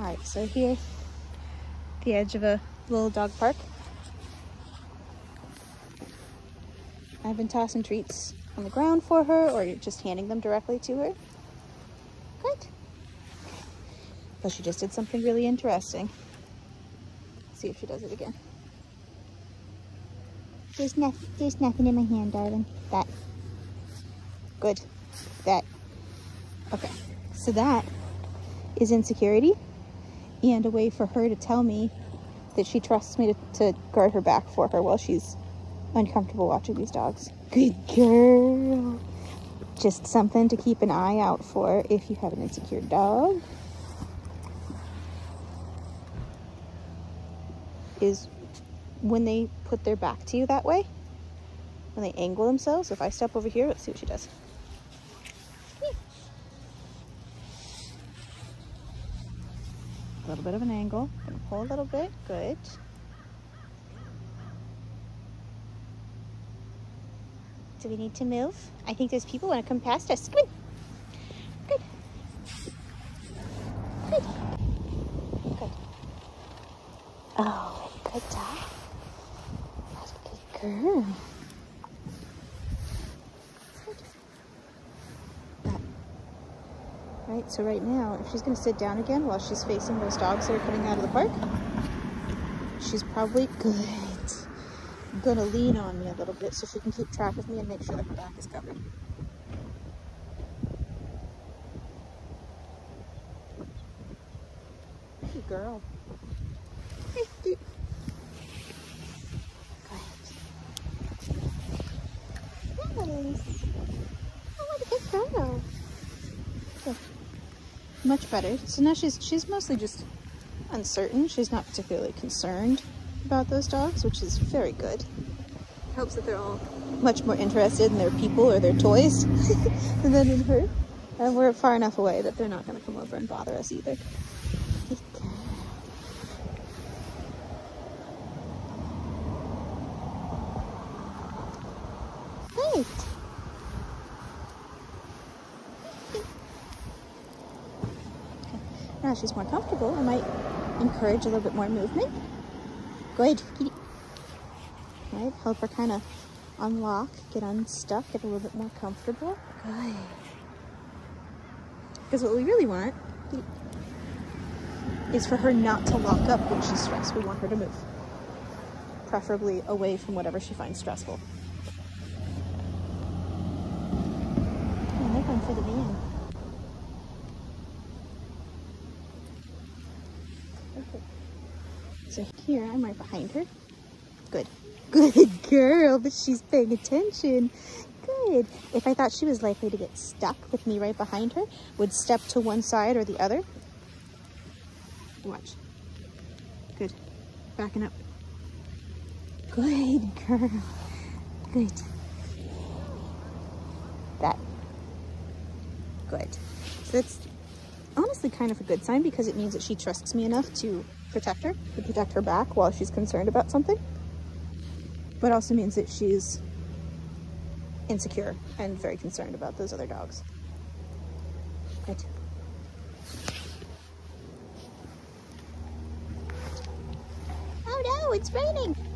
All right, so here, the edge of a little dog park. I've been tossing treats on the ground for her or just handing them directly to her. Good. But she just did something really interesting. Let's see if she does it again. There's, no there's nothing in my hand, darling. That. Good. That. Okay. So that is insecurity and a way for her to tell me that she trusts me to, to guard her back for her while she's uncomfortable watching these dogs. Good girl. Just something to keep an eye out for if you have an insecure dog. Is when they put their back to you that way, when they angle themselves. If I step over here, let's see what she does. Little bit of an angle. Gonna pull a little bit. Good. Do we need to move? I think there's people want to come past us. Come on. Good. Good. Good. Oh, good job. That's a good girl. Right, so right now, if she's to sit down again while she's facing those dogs that are coming out of the park, she's probably good. To lean on me a little bit so she can keep track of me and make sure that her back is covered. Good girl. Good. Nice. Oh, what a good girl much better. So now she's she's mostly just uncertain. She's not particularly concerned about those dogs, which is very good. Helps that they're all much more interested in their people or their toys than in her. And we're far enough away that they're not going to come over and bother us either. Now she's more comfortable, I might encourage a little bit more movement. Good. Right, help her kind of unlock, get unstuck, get a little bit more comfortable. Good. Because what we really want is for her not to lock up when she's stressed. We want her to move. Preferably away from whatever she finds stressful. They're going for the van. So here, I'm right behind her. Good. Good girl, but she's paying attention. Good. If I thought she was likely to get stuck with me right behind her, would step to one side or the other. Watch. Good. Backing up. Good girl. Good. That. Good. So that's honestly kind of a good sign because it means that she trusts me enough to protect her, to protect her back while she's concerned about something. But also means that she's insecure and very concerned about those other dogs. Good. Oh no, it's raining.